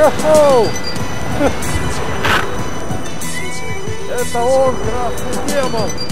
Йоу! Это он, красный демон!